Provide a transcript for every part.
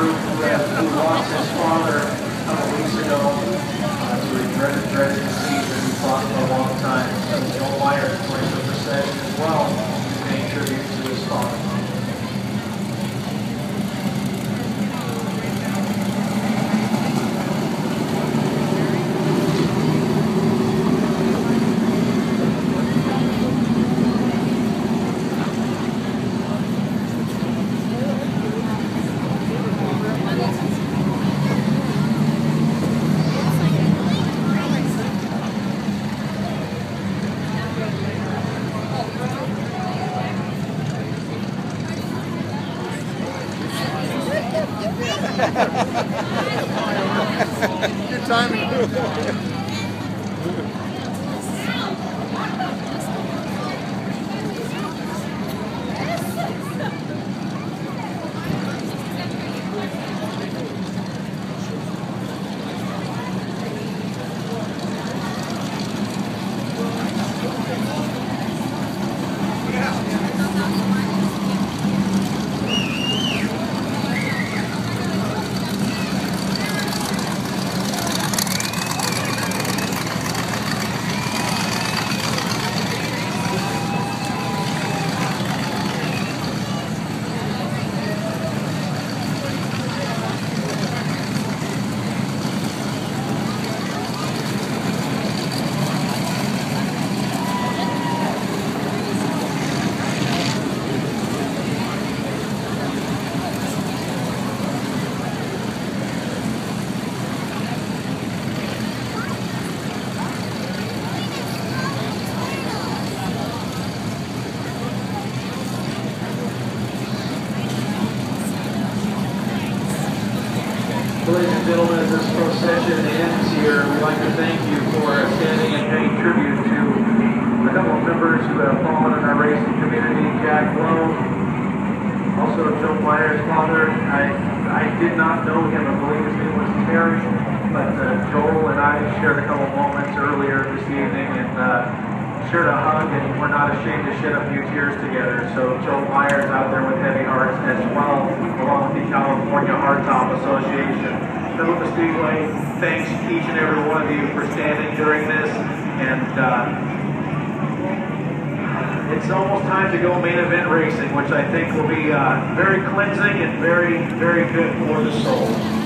who lost his father a couple weeks ago uh, to a dreaded, dreaded disease that he fought for a long time. So Myers joins the procession as well, Good timing. Ladies and gentlemen, this ends here, we'd like to thank you for standing and paying tribute to a couple of members who have fallen in our racing community, Jack Lowe, also Joe Myers' father. I, I did not know him, I believe his name was Terry, but uh, Joel and I shared a couple moments earlier this evening and uh, shared a hug and we're not ashamed to shed a few tears together. So Joe Myers out there with Heavy Hearts as well, along with the California Hardtop Association. Petaluma Speedway, thanks each and every one of you for standing during this. And uh, it's almost time to go main event racing, which I think will be uh, very cleansing and very, very good for the soul.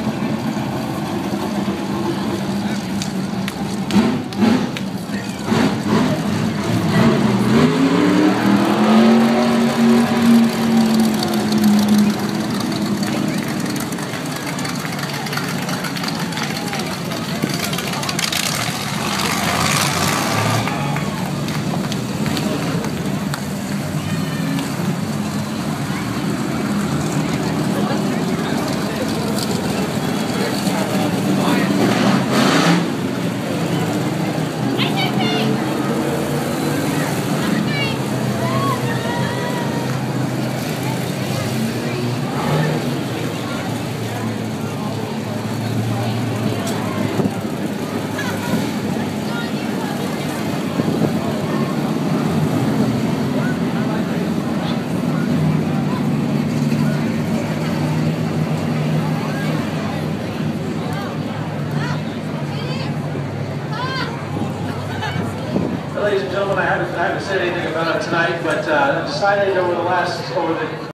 Ladies and gentlemen, I haven't, I haven't said anything about it tonight, but uh, I decided over the last, over the